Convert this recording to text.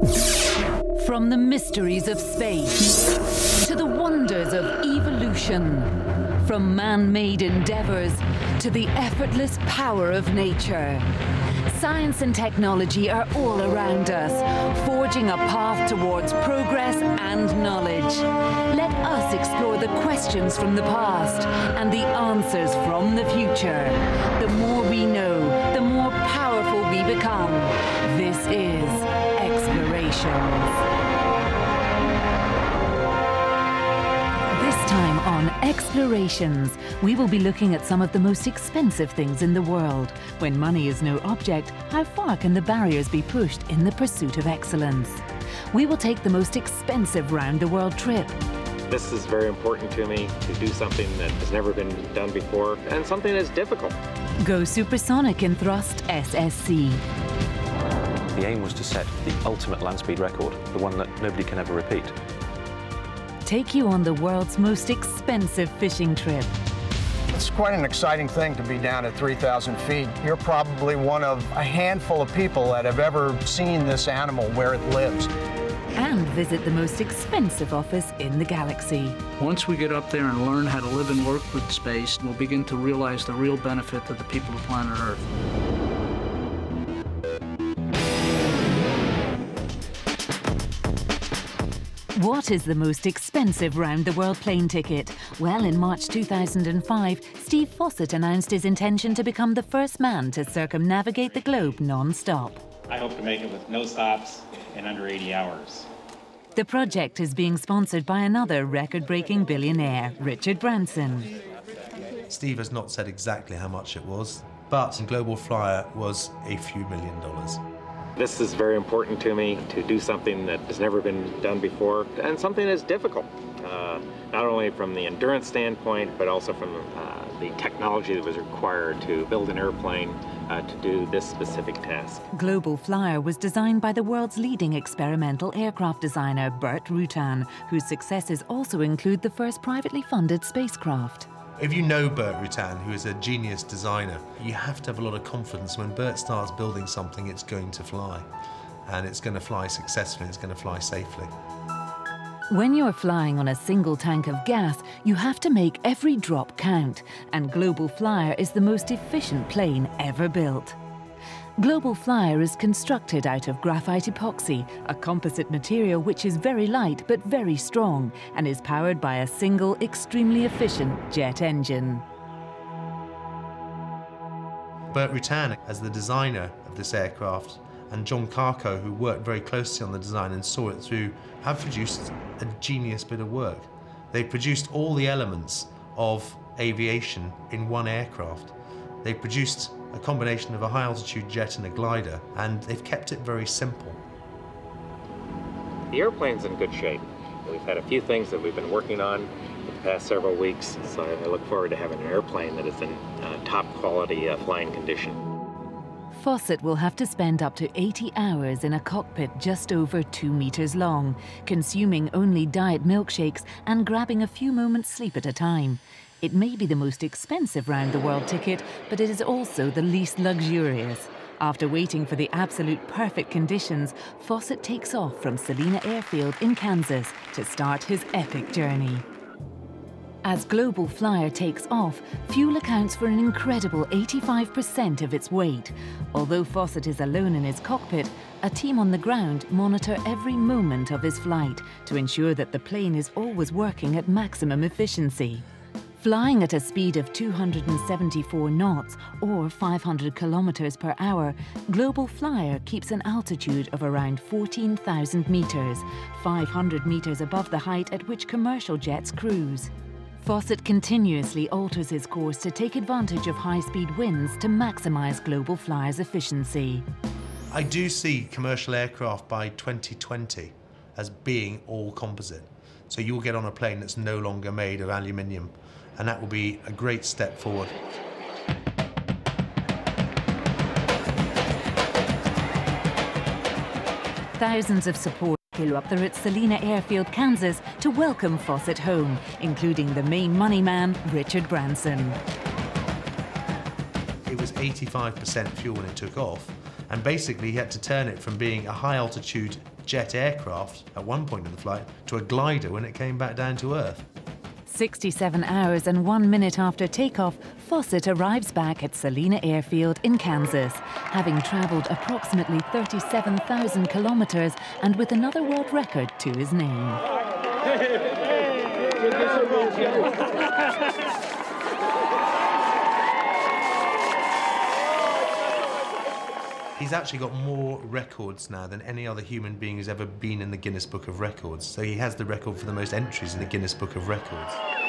From the mysteries of space to the wonders of evolution, from man-made endeavors to the effortless power of nature. Science and technology are all around us, forging a path towards progress and knowledge. Let us explore the questions from the past and the answers from the future. The more we know, the more powerful we become. This is Explorations. This time on Explorations, we will be looking at some of the most expensive things in the world. When money is no object, how far can the barriers be pushed in the pursuit of excellence? We will take the most expensive round-the-world trip. This is very important to me, to do something that has never been done before, and something that's difficult. Go supersonic in thrust SSC. The aim was to set the ultimate land speed record, the one that nobody can ever repeat. Take you on the world's most expensive fishing trip. It's quite an exciting thing to be down at 3,000 feet. You're probably one of a handful of people that have ever seen this animal where it lives. And visit the most expensive office in the galaxy. Once we get up there and learn how to live and work with space, we'll begin to realize the real benefit to the people of planet Earth. What is the most expensive round-the-world plane ticket? Well, in March 2005, Steve Fossett announced his intention to become the first man to circumnavigate the globe non-stop. I hope to make it with no stops in under 80 hours. The project is being sponsored by another record-breaking billionaire, Richard Branson. Steve has not said exactly how much it was, but Global Flyer was a few million dollars. This is very important to me, to do something that has never been done before, and something that's difficult, uh, not only from the endurance standpoint, but also from uh, the technology that was required to build an airplane uh, to do this specific task. Global Flyer was designed by the world's leading experimental aircraft designer, Burt Rutan, whose successes also include the first privately funded spacecraft. If you know Burt Rutan, who is a genius designer, you have to have a lot of confidence when Burt starts building something, it's going to fly. And it's going to fly successfully, it's going to fly safely. When you're flying on a single tank of gas, you have to make every drop count, and Global Flyer is the most efficient plane ever built. Global Flyer is constructed out of graphite epoxy, a composite material which is very light but very strong and is powered by a single, extremely efficient jet engine. Burt Rutan, as the designer of this aircraft, and Jon Karkow, who worked very closely on the design and saw it through, have produced a genius bit of work. They produced all the elements of aviation in one aircraft. They produced a combination of a high altitude jet and a glider, and they've kept it very simple. The airplane's in good shape. We've had a few things that we've been working on for the past several weeks, so I look forward to having an airplane that is in uh, top quality uh, flying condition. Fossett will have to spend up to 80 hours in a cockpit just over two meters long, consuming only diet milkshakes and grabbing a few moments sleep at a time. It may be the most expensive round-the-world ticket, but it is also the least luxurious. After waiting for the absolute perfect conditions, Fossett takes off from Salina Airfield in Kansas to start his epic journey. As Global Flyer takes off, fuel accounts for an incredible 85% of its weight. Although Fossett is alone in his cockpit, a team on the ground monitor every moment of his flight to ensure that the plane is always working at maximum efficiency. Flying at a speed of 274 knots or 500 kilometers per hour, Global Flyer keeps an altitude of around 14,000 meters, 500 meters above the height at which commercial jets cruise. Fossett continuously alters his course to take advantage of high-speed winds to maximize Global Flyer's efficiency. I do see commercial aircraft by 2020 as being all composite. So you'll get on a plane that's no longer made of aluminium and that will be a great step forward. Thousands of supporters flew up there at Salina Airfield, Kansas to welcome Fossett home, including the main money man, Richard Branson. It was 85% fuel when it took off, and basically he had to turn it from being a high altitude jet aircraft at one point in the flight to a glider when it came back down to Earth. 67 hours and one minute after takeoff, Fossett arrives back at Salina Airfield in Kansas, having travelled approximately 37,000 kilometres and with another world record to his name. He's actually got more records now than any other human being who's ever been in the Guinness Book of Records. So he has the record for the most entries in the Guinness Book of Records.